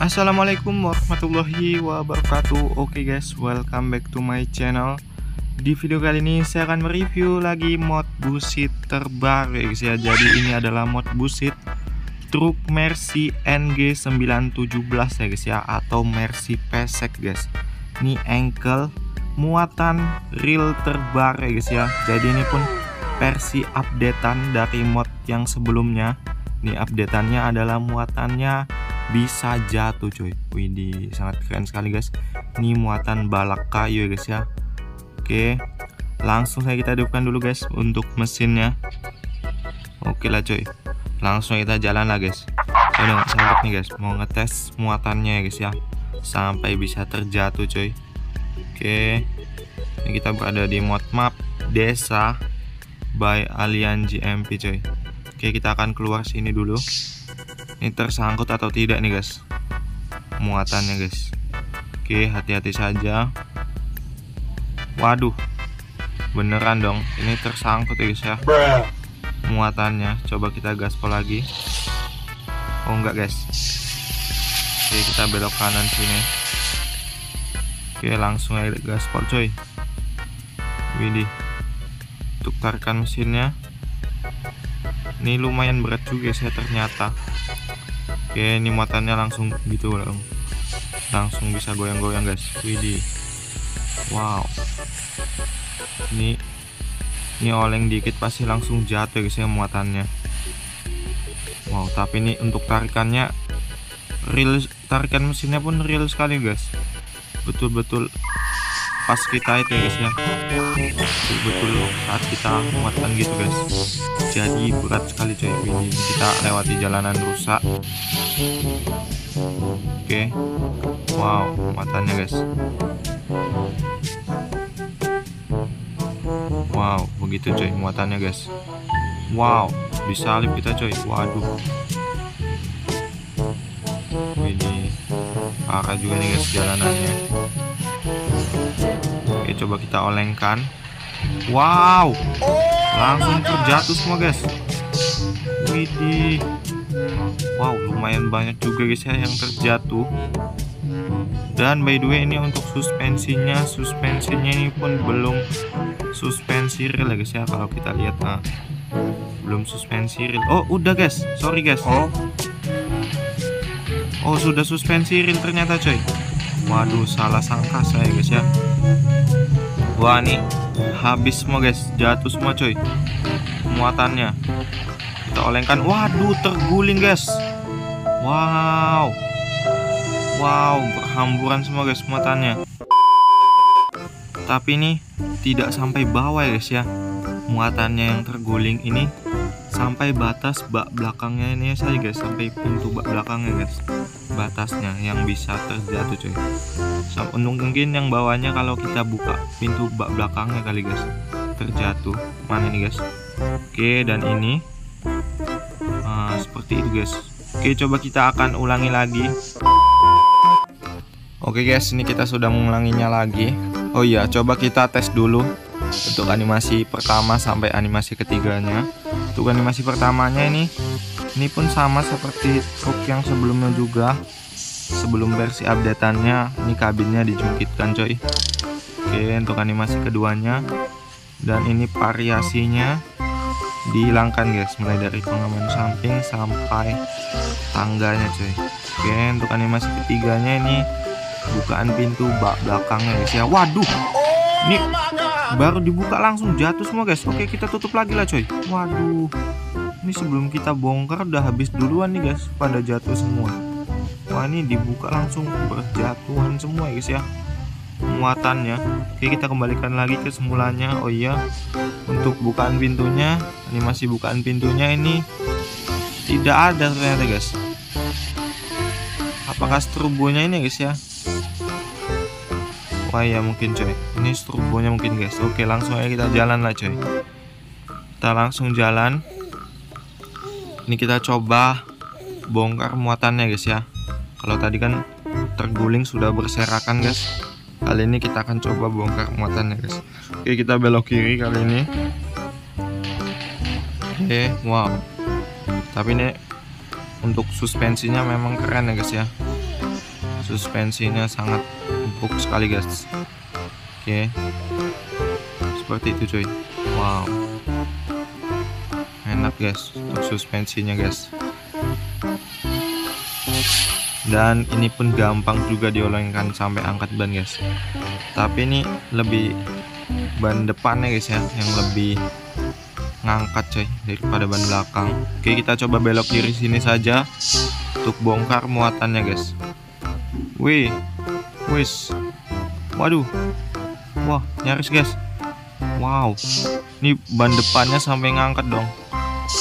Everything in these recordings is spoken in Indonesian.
Assalamualaikum warahmatullahi wabarakatuh. Oke guys, welcome back to my channel. Di video kali ini saya akan mereview lagi mod busit terbaru ya guys ya. Jadi ini adalah mod busit truk Mercy NG917 ya guys ya Atau Mercy Pesek guys. Ini ankle muatan real terbaru ya guys ya. Jadi ini pun versi updatean dari mod yang sebelumnya. Ini updateannya adalah muatannya bisa jatuh coy Widih sangat keren sekali guys. Ini muatan balak kayu ya guys ya. Oke langsung saya kita hidupkan dulu guys untuk mesinnya. Oke lah coy langsung kita jalan lah guys. Saya udah sabar nih guys. Mau ngetes muatannya ya guys ya. Sampai bisa terjatuh coy oke. Ini kita berada di mod map desa by Alien GMP coy oke kita akan keluar sini dulu ini tersangkut atau tidak nih guys? Muatannya guys. Oke hati-hati saja. Waduh beneran dong. Ini tersangkut ya guys ya. Muatannya. Coba kita gaspol lagi. Oh enggak guys. Oke kita belok kanan sini. Oke langsung aja gaspol coy. Widih. Untuk tarikan mesinnya. Ini lumayan berat juga sih ternyata Oke ini muatannya langsung gitu dong langsung bisa goyang-goyang guys. Widih. Wow. Ini ini oleng dikit pasti langsung jatuh guys ya muatannya. Wow tapi ini untuk tarikannya real tarikan mesinnya pun real sekali guys. Betul-betul pas kita itu guys ya. Betul-betul saat kita muatan gitu guys jadi berat sekali coy ini kita lewati jalanan rusak. Oke. Wow matanya guys. Wow begitu coy muatannya guys. Wow disalip kita coy waduh. Ini parah juga nih guys jalanannya. Oke coba kita olengkan. Wow langsung terjatuh semua guys. Widih. Wow lumayan banyak juga guys ya yang terjatuh. Dan by the way ini untuk suspensinya suspensinya ini pun belum suspensi real ya guys ya kalau kita lihat nah belum suspensi real. Oh udah guys. Sorry guys. Oh. Oh sudah suspensi real ternyata coy. Waduh salah sangka saya guys ya. Wah nih habis semua guys. Jatuh semua coy. Muatannya. Kita olengkan. Waduh terguling guys. Wow. Wow berhamburan semua guys muatannya. Tapi ini tidak sampai bawah ya guys ya. Muatannya yang terguling ini sampai batas bak belakangnya ini saja guys. Sampai pintu bak belakangnya guys batasnya yang bisa terjatuh coy so, mungkin yang bawahnya kalau kita buka pintu bak belakangnya kali guys. Terjatuh. Mana nih guys? Oke dan ini. Uh, seperti itu guys. Oke coba kita akan ulangi lagi. Oke guys, ini kita sudah mengulanginya lagi. Oh iya, coba kita tes dulu untuk animasi pertama sampai animasi ketiganya. Untuk animasi pertamanya ini, ini pun sama seperti truk yang sebelumnya juga. Sebelum versi updateannya, ini kabinnya dijungkitkan coy. Oke, untuk animasi keduanya, dan ini variasinya dihilangkan guys, mulai dari pengaman samping sampai tangganya coy. Oke, untuk animasi ketiganya ini bukaan pintu bak belakangnya guys ya. Waduh! Ini baru dibuka langsung jatuh semua guys. Oke kita tutup lagi lah coy. Waduh ini sebelum kita bongkar udah habis duluan nih guys. Pada jatuh semua. Wah ini dibuka langsung. Berjatuhan semua guys ya. Muatannya. Oke kita kembalikan lagi ke semulanya. Oh iya. Untuk bukaan pintunya. Ini masih bukaan pintunya ini. Tidak ada ternyata guys. Apakah strobonya ini guys ya? Wah ya mungkin coy. Ini strobonya mungkin guys. Oke langsung aja kita jalan lah coy. Kita langsung jalan Ini kita coba Bongkar muatannya guys ya. Kalau tadi kan terguling sudah berserakan guys. Kali ini kita akan coba bongkar muatannya guys. Oke kita belok kiri kali ini. Oke wow. Tapi ini Untuk suspensinya memang keren ya guys ya. Suspensinya sangat empuk sekali guys. Oke. Seperti itu cuy. Wow guys. Untuk suspensinya guys. Dan ini pun gampang juga diolengkan sampai angkat ban guys. Tapi ini lebih ban depannya guys ya yang lebih ngangkat coy daripada ban belakang. Oke kita coba belok kiri sini saja untuk bongkar muatannya guys. Wih wis. Waduh. Wah nyaris guys. Wow. Ini ban depannya sampai ngangkat dong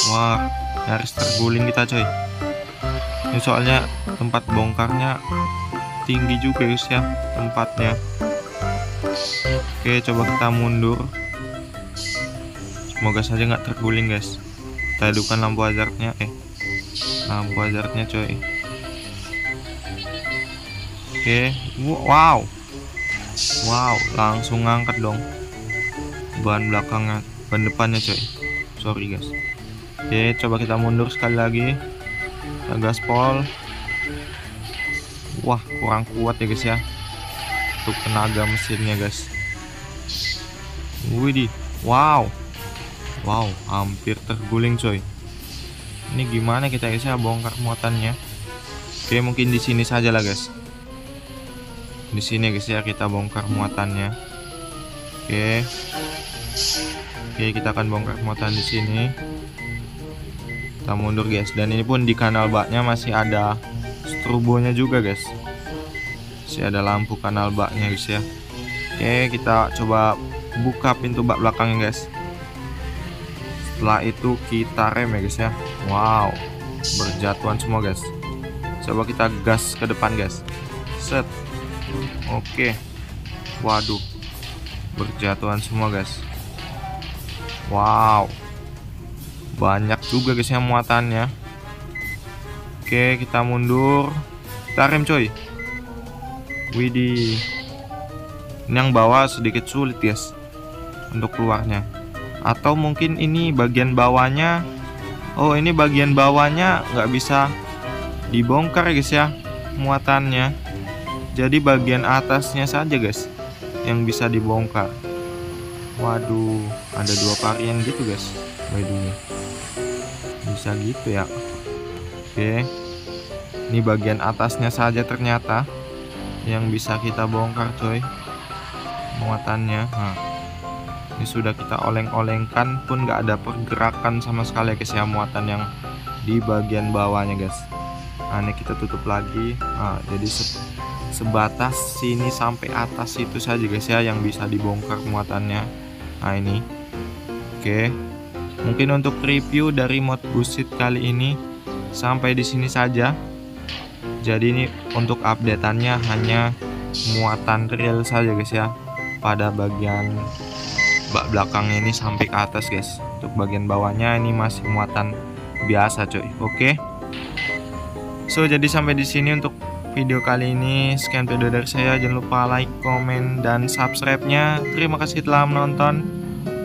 wah nyaris terguling kita coy. Ini soalnya tempat bongkarnya tinggi juga guys ya tempatnya. Oke coba kita mundur. Semoga saja nggak terguling guys. Kita hidupkan lampu hazardnya eh lampu hazardnya coy. Oke wow. Wow langsung ngangkat dong. Ban belakangnya ban depannya coy. Sorry guys oke coba kita mundur sekali lagi. Kita gaspol wah kurang kuat ya guys ya. Untuk tenaga mesinnya guys. Widih wow. Wow hampir terguling coy. Ini gimana kita guys ya bongkar muatannya? Oke mungkin di sini saja lah guys. Di sini guys ya kita bongkar muatannya. Oke. Oke kita akan bongkar muatan di sini kita mundur guys. Dan ini pun di kanal baknya masih ada strobonya juga guys. Masih ada lampu kanal baknya guys ya. Oke kita coba buka pintu bak belakangnya guys. Setelah itu kita rem ya guys ya. Wow berjatuhan semua guys. Coba kita gas ke depan guys. Set. Oke. Waduh berjatuhan semua guys. Wow banyak juga guys yang muatannya. Oke kita mundur. Kita rem coy widih. Ini yang bawah sedikit sulit guys untuk keluarnya. Atau mungkin ini bagian bawahnya. Oh ini bagian bawahnya nggak bisa dibongkar guys ya muatannya. Jadi bagian atasnya saja guys yang bisa dibongkar. Waduh ada dua varian gitu guys way bisa gitu ya. Oke. Ini bagian atasnya saja ternyata yang bisa kita bongkar coy. Muatannya nah, ini sudah kita oleng-olengkan pun nggak ada pergerakan sama sekali guys ya muatan yang di bagian bawahnya guys. Nah ini kita tutup lagi. Nah, jadi se sebatas sini sampai atas itu saja guys ya yang bisa dibongkar muatannya. Nah ini. Oke Mungkin untuk review dari mod busit kali ini sampai di sini saja. Jadi ini untuk updateannya hanya muatan real saja guys ya pada bagian bak belakangnya ini sampai ke atas guys. Untuk bagian bawahnya ini masih muatan biasa coy. Oke. So jadi sampai di sini untuk video kali ini. Sekian video dari saya. Jangan lupa like, komen, dan subscribe-nya. Terima kasih telah menonton.